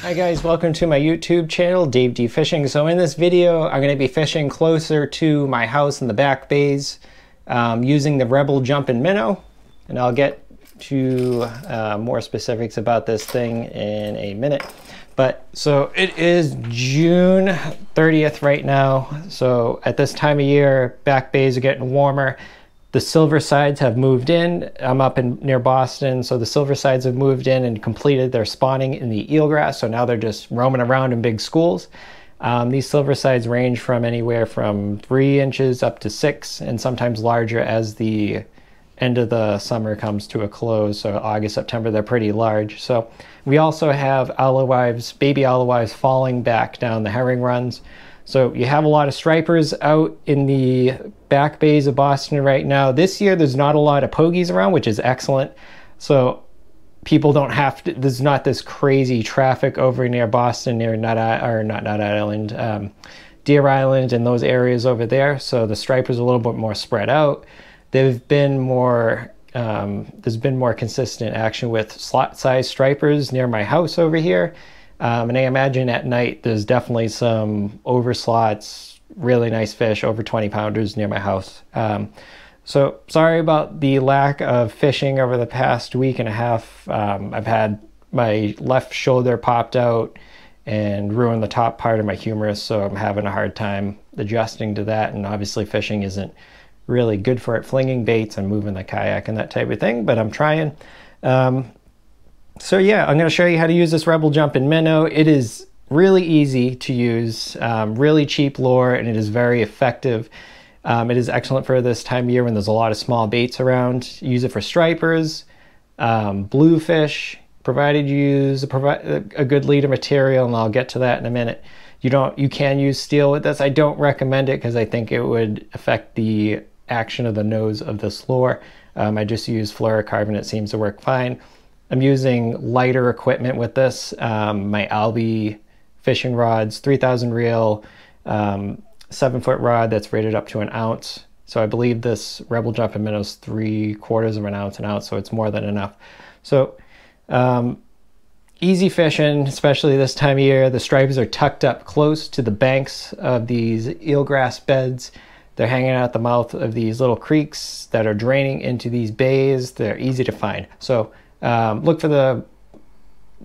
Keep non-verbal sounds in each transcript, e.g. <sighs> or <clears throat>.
Hi guys, welcome to my YouTube channel, Dave Dee Fishing. So in this video, I'm going to be fishing closer to my house in the back bays um, using the Rebel Jumpin' Minnow. And I'll get to uh, more specifics about this thing in a minute. But so it is June 30th right now. So at this time of year, back bays are getting warmer. The silver sides have moved in. I'm up in near Boston, so the silver sides have moved in and completed their spawning in the eelgrass. So now they're just roaming around in big schools. Um, these silver sides range from anywhere from three inches up to six, and sometimes larger as the end of the summer comes to a close. So August, September, they're pretty large. So we also have alewives, baby alewives falling back down the herring runs. So you have a lot of stripers out in the back bays of Boston right now. This year, there's not a lot of pogies around, which is excellent. So people don't have to, there's not this crazy traffic over near Boston, near Nut, or not Nut Island, um, Deer Island and those areas over there. So the stripers are a little bit more spread out. They've been more, um, there's been more consistent action with slot size stripers near my house over here. Um, and I imagine at night there's definitely some overslots, really nice fish, over 20 pounders near my house. Um, so sorry about the lack of fishing over the past week and a half. Um, I've had my left shoulder popped out and ruined the top part of my humerus, so I'm having a hard time adjusting to that. And obviously, fishing isn't really good for it, flinging baits and moving the kayak and that type of thing, but I'm trying. Um, so yeah, I'm going to show you how to use this Rebel Jumpin' Minnow. It is really easy to use, um, really cheap lure, and it is very effective. Um, it is excellent for this time of year when there's a lot of small baits around. Use it for stripers, um, bluefish, provided you use a, a good leader material, and I'll get to that in a minute. You don't, you can use steel with this. I don't recommend it because I think it would affect the action of the nose of this lure. Um, I just use fluorocarbon. It seems to work fine. I'm using lighter equipment with this. Um, my Albie fishing rods, 3000 reel, um, seven foot rod that's rated up to an ounce. So I believe this Rebel Jumpin' Minnow is three quarters of an ounce an ounce, so it's more than enough. So um, easy fishing, especially this time of year. The stripers are tucked up close to the banks of these eelgrass beds. They're hanging out the mouth of these little creeks that are draining into these bays. They're easy to find. So um, look for the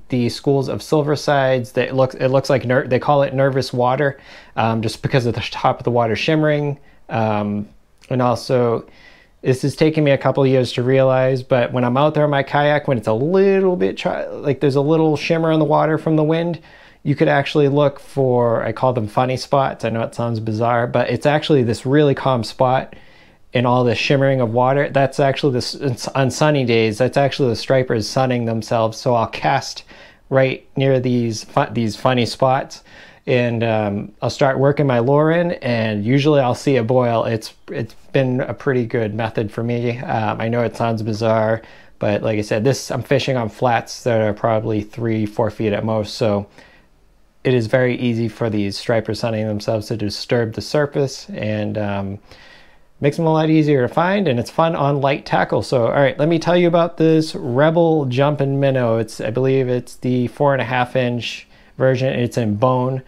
the schools of silver sides. That looks it looks like ner- they call it nervous water, um, just because of the top of the water shimmering, um, and also this is taking me a couple years to realize. But when I'm out there on my kayak, when it's a little bit tri- like there's a little shimmer in the water from the wind, you could actually look for I call them funny spots. I know it sounds bizarre, but it's actually this really calm spot in all the shimmering of water, that's actually this on sunny days. That's actually the stripers sunning themselves. So I'll cast right near these these funny spots, and um, I'll start working my lure in, and usually I'll see a boil. It's it's been a pretty good method for me. Um, I know it sounds bizarre, but like I said, this I'm fishing on flats that are probably three four feet at most. So it is very easy for these stripers sunning themselves to disturb the surface and um, makes them a lot easier to find and it's fun on light tackle. So, all right, let me tell you about this Rebel Jumpin' Minnow. It's, I believe it's the four and a half inch version. It's in bone.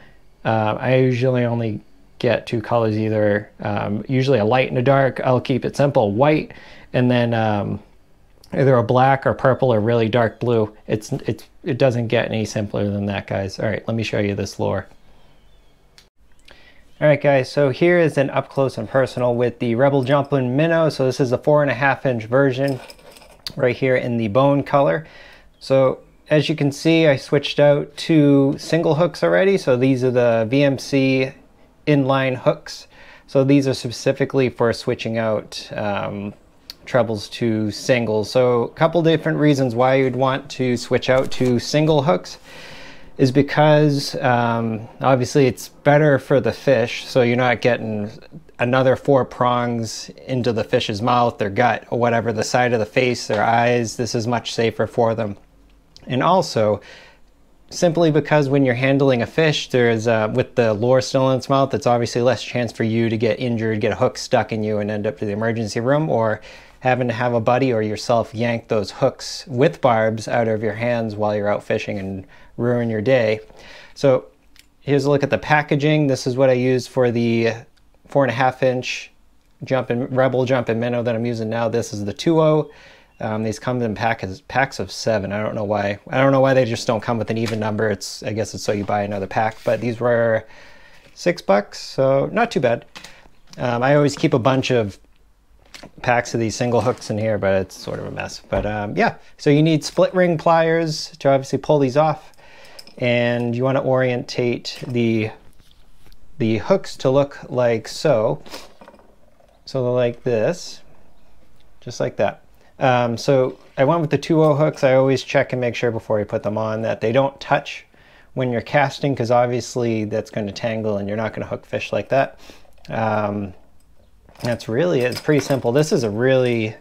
Uh, I usually only get two colors either, um, usually a light and a dark. I'll keep it simple, white, and then um, either a black or purple or really dark blue. It's, it's, it doesn't get any simpler than that, guys. All right, let me show you this lure. Alright guys, so here is an up close and personal with the Rebel Jumpin' Minnow. So this is a four and a half inch version right here in the bone color. So as you can see, I switched out to single hooks already. So these are the VMC inline hooks. So these are specifically for switching out um, trebles to singles. So a couple different reasons why you'd want to switch out to single hooks is because um, obviously it's better for the fish, so you're not getting another four prongs into the fish's mouth, their gut, or whatever, the side of the face, their eyes. This is much safer for them. And also, simply because when you're handling a fish, there's uh, with the lure still in its mouth, it's obviously less chance for you to get injured, get a hook stuck in you, and end up to the emergency room, or having to have a buddy or yourself yank those hooks with barbs out of your hands while you're out fishing and ruin your day. So here's a look at the packaging. This is what I used for the four and a half inch jumping Rebel jumping minnow that I'm using now. This is the 2.0. Um, these come in packs packs of seven. I don't know why. I don't know why they just don't come with an even number. It's I guess it's so you buy another pack. But these were six bucks, so not too bad. Um, I always keep a bunch of packs of these single hooks in here, but it's sort of a mess. But um, yeah, so you need split ring pliers to obviously pull these off, and you want to orientate the the hooks to look like so. So like this, just like that. Um, so I went with the 2.0 hooks. I always check and make sure before you put them on that they don't touch when you're casting because obviously that's going to tangle and you're not going to hook fish like that. Um, that's really, it's pretty simple. This is a really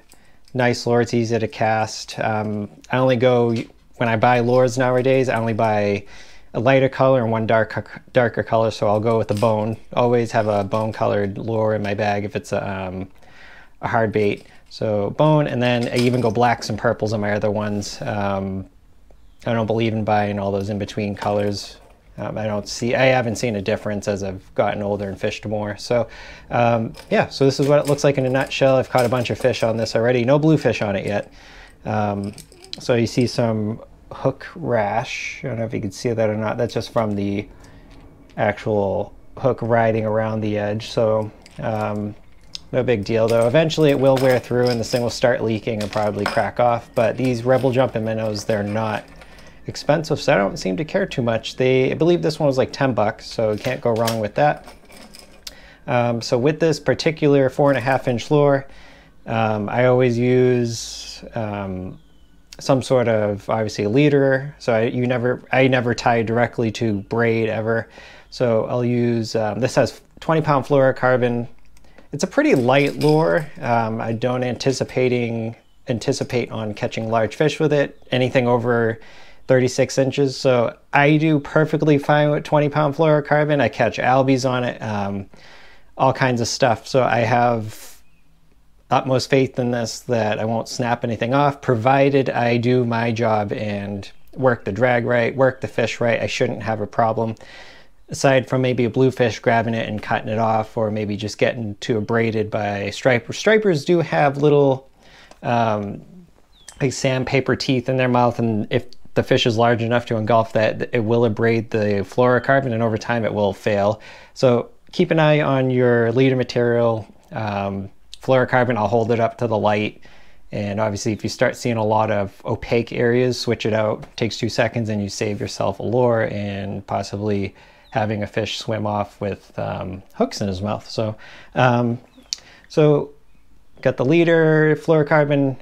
nice lure. It's easy to cast. Um, I only go, when I buy lures nowadays, I only buy a lighter color and one dark, darker color. So I'll go with the bone. Always have a bone colored lure in my bag if it's a, um, a hard bait. So bone, and then I even go blacks and purples on my other ones. Um, I don't believe in buying all those in-between colors. Um, I don't see, I haven't seen a difference as I've gotten older and fished more. So um, yeah, so this is what it looks like in a nutshell. I've caught a bunch of fish on this already. No bluefish on it yet. Um, so you see some hook rash. I don't know if you can see that or not. That's just from the actual hook riding around the edge. So um, no big deal though. Eventually it will wear through and this thing will start leaking and probably crack off. But these Rebel Jumping Minnows, they're not expensive, so I don't seem to care too much. They, I believe this one was like 10 bucks, so you can't go wrong with that. Um, so with this particular four and a half inch lure, um, I always use um, some sort of obviously leader. So I, you never, I never tie directly to braid ever. So I'll use, um, this has 20 pound fluorocarbon it's a pretty light lure. Um, I don't anticipating anticipate on catching large fish with it, anything over 36 inches. So I do perfectly fine with 20 pound fluorocarbon. I catch albies on it, um, all kinds of stuff. So I have utmost faith in this that I won't snap anything off, provided I do my job and work the drag right, work the fish right. I shouldn't have a problem aside from maybe a bluefish grabbing it and cutting it off or maybe just getting too abraded by stripers. Stripers do have little um, like sandpaper teeth in their mouth and if the fish is large enough to engulf that, it will abrade the fluorocarbon and over time it will fail. So keep an eye on your leader material. Um, fluorocarbon, I'll hold it up to the light. And obviously if you start seeing a lot of opaque areas, switch it out. It takes two seconds and you save yourself a lure and possibly having a fish swim off with um, hooks in his mouth. So, um, so got the leader, fluorocarbon,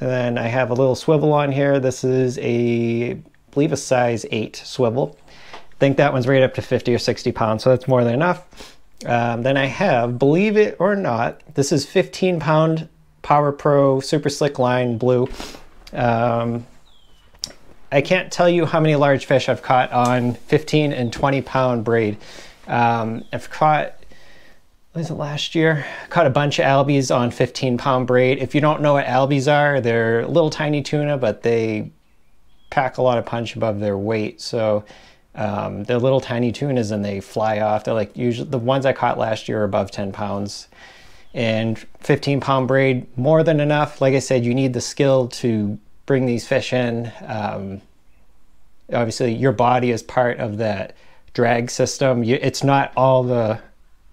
and then I have a little swivel on here. This is a, I believe a size eight swivel. I think that one's right up to 50 or 60 pounds, so that's more than enough. Um, then I have, believe it or not, this is 15 pound Power Pro Super Slick Line Blue. Um, I can't tell you how many large fish I've caught on 15 and 20 pound braid. Um, I've caught, was it last year? caught a bunch of albies on 15 pound braid. If you don't know what albies are, they're little tiny tuna, but they pack a lot of punch above their weight. So um, they're little tiny tunas and they fly off. They're like usually the ones I caught last year are above 10 pounds and 15 pound braid more than enough. Like I said, you need the skill to bring these fish in. Um, obviously, your body is part of that drag system. You, it's not all the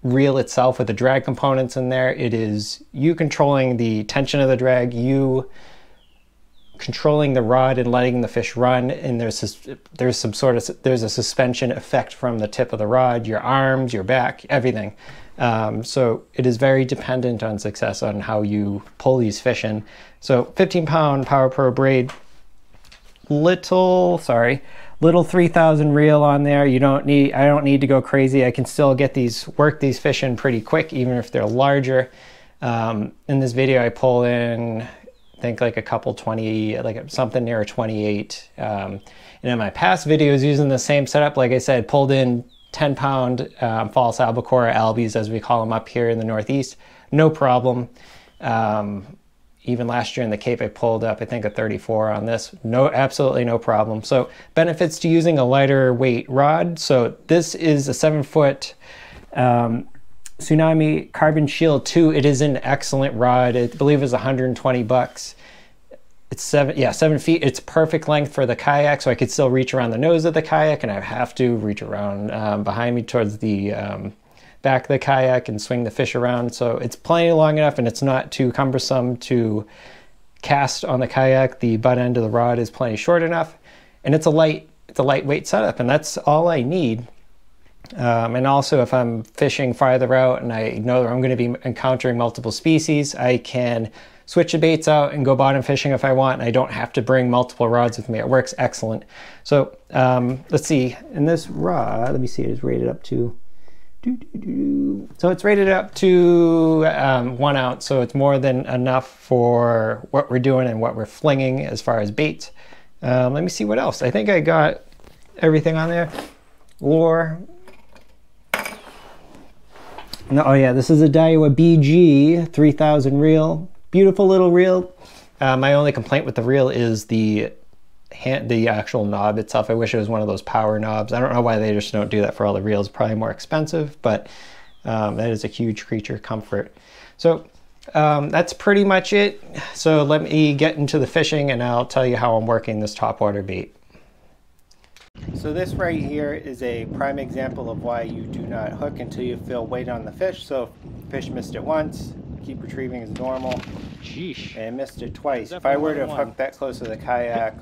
reel itself with the drag components in there. It is you controlling the tension of the drag, you controlling the rod and letting the fish run and there's there's some sort of there's a suspension effect from the tip of the rod your arms your back everything um, so it is very dependent on success on how you pull these fish in so 15 pound Power Pro braid, little, sorry, little 3000 reel on there. You don't need, I don't need to go crazy. I can still get these, work these fish in pretty quick, even if they're larger. Um, in this video, I pull in, think like a couple 20, like something near a 28. Um, and in my past videos using the same setup, like I said, pulled in 10 pound um, false albacore albies, as we call them up here in the Northeast, no problem. Um, even last year in the Cape, I pulled up, I think, a 34 on this. No, absolutely no problem. So benefits to using a lighter weight rod. So this is a seven foot um, Tsunami Carbon Shield 2. It is an excellent rod. I believe it's 120 bucks. It's seven, yeah, seven feet. It's perfect length for the kayak, so I could still reach around the nose of the kayak, and I have to reach around um, behind me towards the um, back of the kayak and swing the fish around. So it's plenty long enough, and it's not too cumbersome to cast on the kayak. The butt end of the rod is plenty short enough, and it's a light, it's a lightweight setup, and that's all I need. Um, and also, if I'm fishing farther out and I know that I'm going to be encountering multiple species, I can switch the baits out and go bottom fishing if I want. And I don't have to bring multiple rods with me. It works excellent. So um, let's see. In this rod, let me see, it is rated up to. So it's rated up to um, one ounce, so it's more than enough for what we're doing and what we're flinging as far as bait. Um, let me see what else. I think I got everything on there. Lure. No, oh yeah, this is a Daiwa BG 3000 reel. Beautiful little reel. Uh, my only complaint with the reel is the hand, the actual knob itself. I wish it was one of those power knobs. I don't know why they just don't do that for all the reels. Probably more expensive, but um, that is a huge creature comfort. So um, that's pretty much it. So let me get into the fishing and I'll tell you how I'm working this topwater bait. So this right here is a prime example of why you do not hook until you feel weight on the fish. So fish missed it once, keep retrieving as normal. Sheesh. And missed it twice. If I were to have hooked that close to the kayak,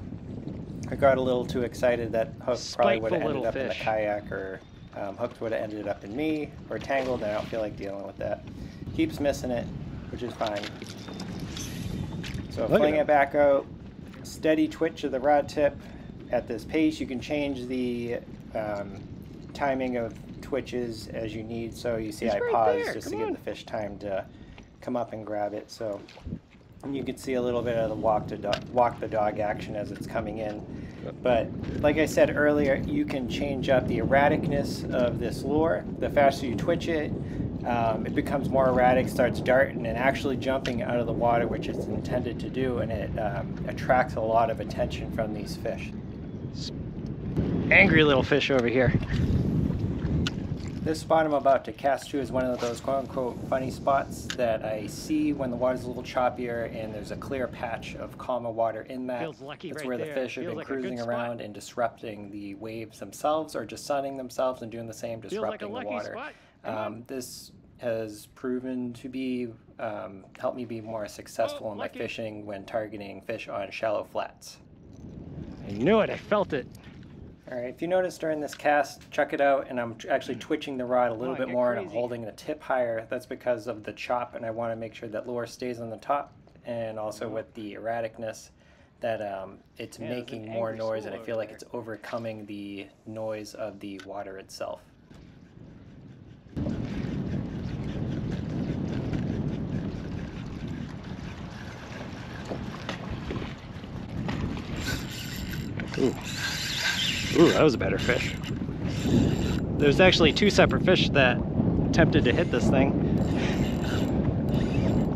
I got a little too excited. That hook probably would have ended up fish. in the kayak or um, hooked would have ended up in me or tangled and I don't feel like dealing with that. Keeps missing it, which is fine. So Look fling it back out, steady twitch of the rod tip. At this pace, you can change the um, timing of twitches as you need. So you see I right pause there. just Come to on. give the fish time to come up and grab it. So you can see a little bit of the walk to dog, walk the dog action as it's coming in. But like I said earlier, you can change up the erraticness of this lure. The faster you twitch it, um, it becomes more erratic, starts darting and actually jumping out of the water, which it's intended to do, and it um, attracts a lot of attention from these fish. Angry little fish over here. This spot I'm about to cast to is one of those quote-unquote funny spots that I see when the water's a little choppier and there's a clear patch of calmer water in that. Feels lucky That's right where the there. fish have Feels been like cruising around and disrupting the waves themselves or just sunning themselves and doing the same, disrupting like the water. Um, this has proven to be um, help me be more successful oh, in my fishing when targeting fish on shallow flats. I knew it, I felt it. All right, if you notice during this cast, check it out, and I'm actually twitching the rod a little oh, bit more, crazy. and I'm holding the tip higher. That's because of the chop, and I want to make sure that lure stays on the top, and also with the erraticness, that um, it's yeah, making more noise, and I feel like there. it's overcoming the noise of the water itself. Ooh. Ooh, that was a better fish. There's actually two separate fish that attempted to hit this thing.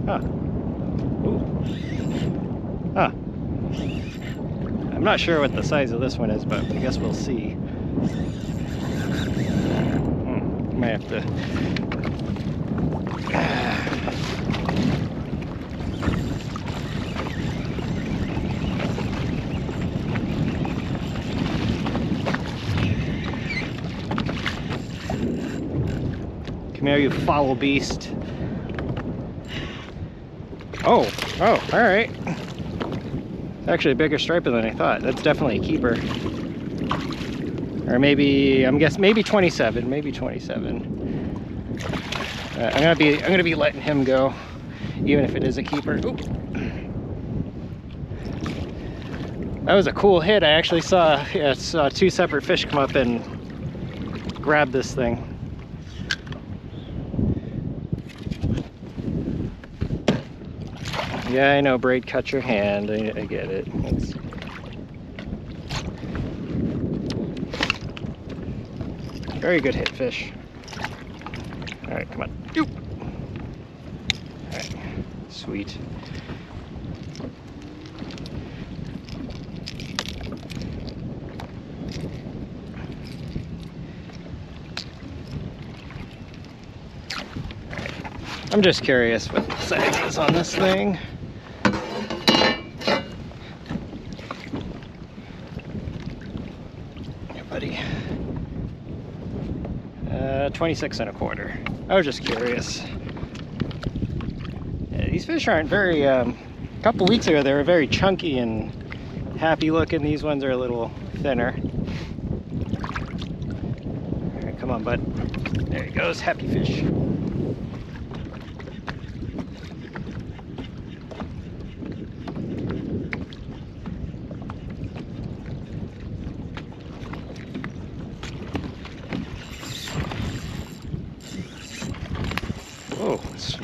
Huh. Ooh. Huh. I'm not sure what the size of this one is, but I guess we'll see. Hmm. Have to Here, you foul beast. Oh, oh, all right. It's actually a bigger striper than I thought. That's definitely a keeper. Or maybe, I'm guessing, maybe 27, maybe 27. Uh, I'm gonna be, I'm gonna be letting him go, even if it is a keeper. That was a cool hit. I actually saw, yeah, saw two separate fish come up and grab this thing. Yeah, I know, braid cut your hand. I, I get it. It's... Very good hit, fish. All right, come on. Oop. All right, sweet. I'm just curious what the size is on this thing. 26 and a quarter. I was just curious. Yeah, these fish aren't very, um, a couple weeks ago they were very chunky and happy looking. These ones are a little thinner. Come on, bud. There he goes, happy fish. It's-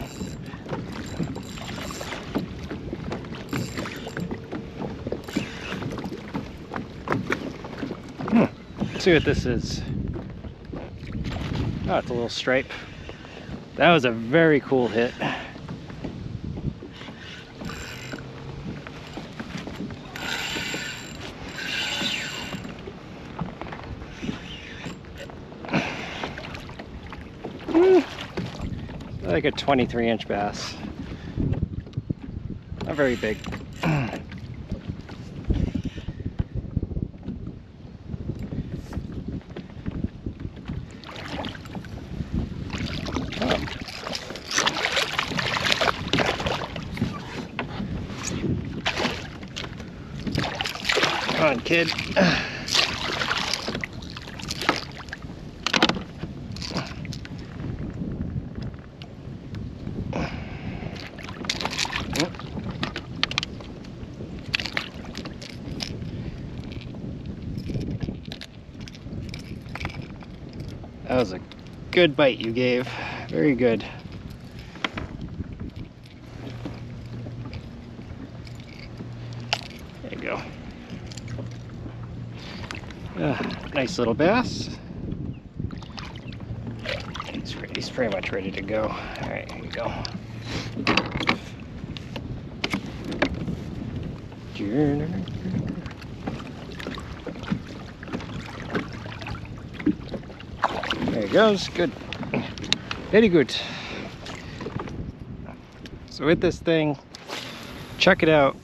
Hmm. Let's see what this is. Oh, it's a little stripe. That was a very cool hit. Hmm. Like a 23 inch bass. Not very big. Come on, kid. <clears throat> That was a good bite you gave. Very good. There you go. Ah, nice little bass. He's, he's pretty much ready to go. All right, here we go. There he goes. Good. Very good. So with this thing, check it out.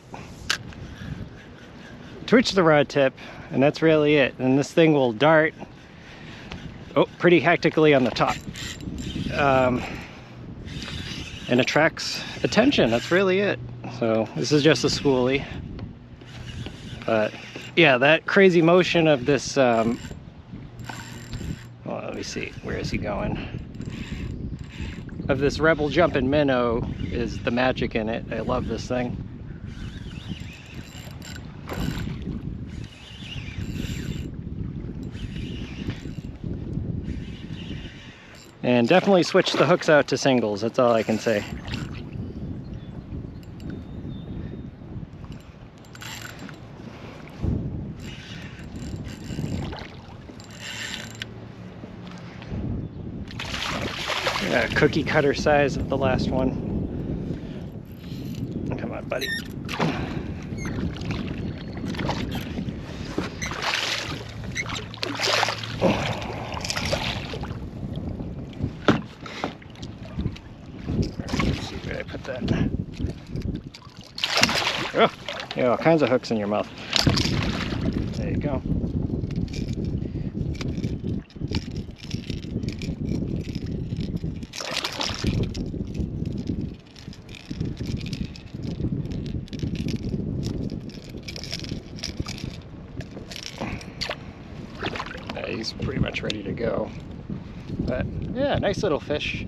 Twitch the rod tip, and that's really it. And this thing will dart, oh, pretty hectically on the top. Um, and attracts attention. That's really it. So this is just a schoolie. But yeah, that crazy motion of this um, me see. Where is he going? Of this Rebel jumping minnow is the magic in it. I love this thing. And definitely switch the hooks out to singles. That's all I can say. Cookie cutter size of the last one. Come on, buddy. Oh, you have all kinds of hooks in your mouth. There you go. Uh, ready to go. But yeah, nice little fish.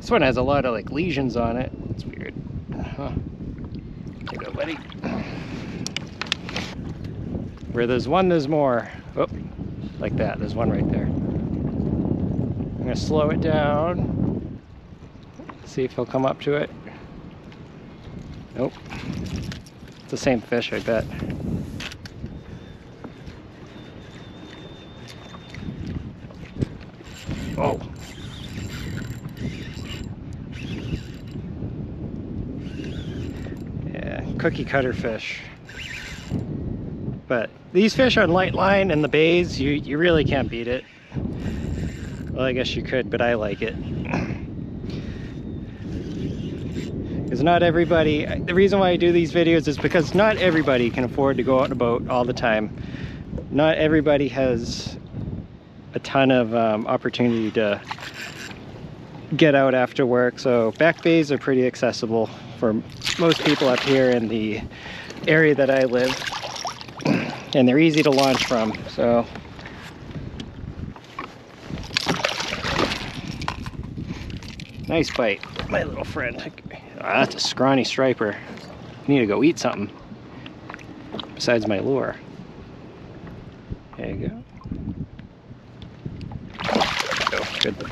This one has a lot of like lesions on it. It's weird. Huh. There you go, buddy. Where there's one, there's more. Oh, like that. There's one right there. I'm gonna slow it down. See if he'll come up to it. Nope. It's the same fish, I bet. Oh. Yeah, cookie cutter fish. But these fish on light line and the bays, you, you really can't beat it. Well, I guess you could, but I like it. Because not everybody, the reason why I do these videos is because not everybody can afford to go out a boat all the time. Not everybody has a ton of um, opportunity to get out after work. So back bays are pretty accessible for most people up here in the area that I live. <clears throat> And they're easy to launch from. So nice bite, my little friend. Oh, that's a scrawny striper. I need to go eat something besides my lure. There you go. Good.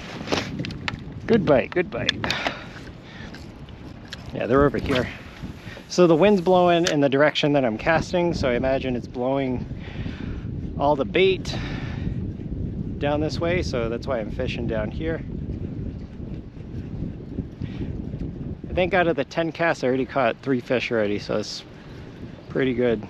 Good bite, good bite. Yeah, they're over here. So the wind's blowing in the direction that I'm casting, so I imagine it's blowing all the bait down this way, so that's why I'm fishing down here. I think out of the 10 casts, I already caught three fish already, so it's pretty good.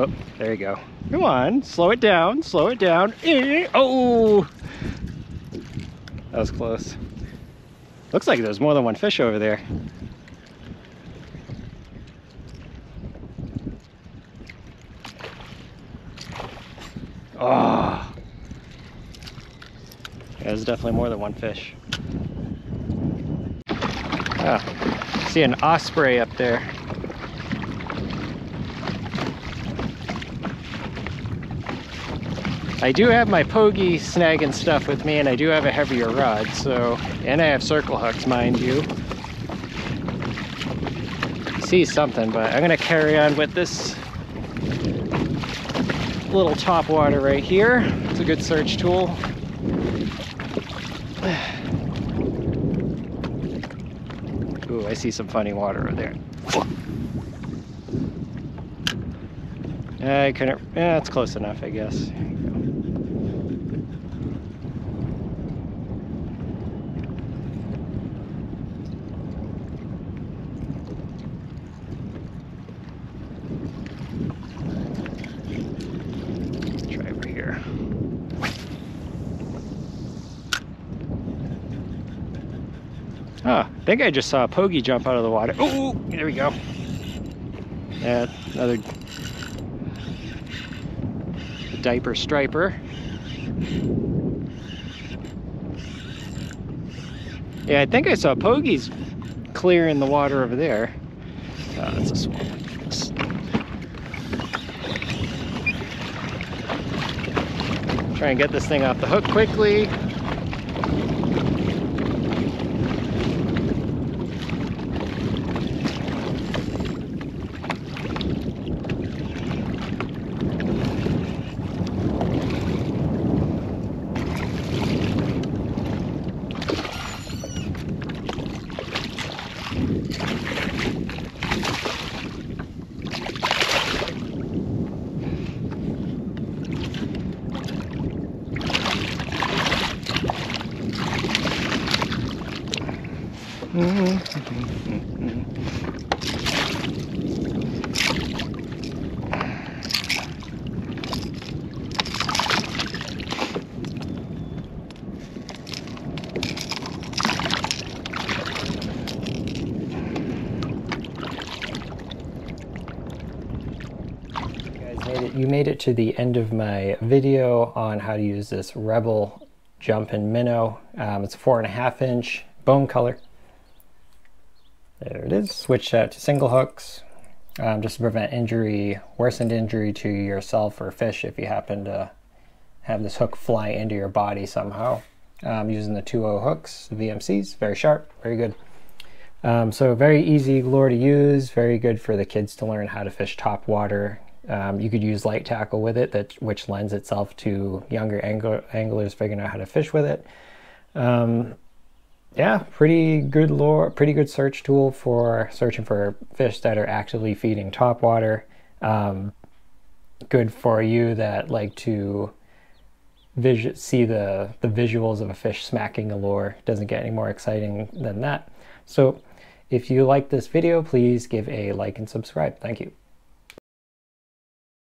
Oh, there you go. Come on, slow it down, slow it down. Eh, oh! That was close. Looks like there's more than one fish over there. Oh! Yeah, there's definitely more than one fish. Ah, see an osprey up there. I do have my Pogie snagging stuff with me and I do have a heavier rod, so, and I have circle hooks, mind you. See something, but I'm gonna carry on with this little top water right here. It's a good search tool. <sighs> Ooh, I see some funny water over there. I couldn't, yeah, it's close enough, I guess. I think I just saw a pogie jump out of the water. Oh, there we go. Yeah, another diaper striper. Yeah, I think I saw pogies clear in the water over there. Oh, that's a small one. Try and get this thing off the hook quickly. It, you made it to the end of my video on how to use this Rebel Jumpin' Minnow. Um, it's a four and a half inch bone color. It is. Switch to single hooks um, just to prevent injury, worsened injury to yourself or fish if you happen to have this hook fly into your body somehow. Um, using the 2.0 hooks, VMCs, very sharp, very good. Um, so very easy lure to use, very good for the kids to learn how to fish top water. Um, you could use light tackle with it, that which lends itself to younger angler, anglers figuring out how to fish with it. Um, yeah, pretty good lure, pretty good search tool for searching for fish that are actively feeding top water. Um, good for you that like to see the, the visuals of a fish smacking a lure. Doesn't get any more exciting than that. So if you like this video, please give a like and subscribe. Thank you.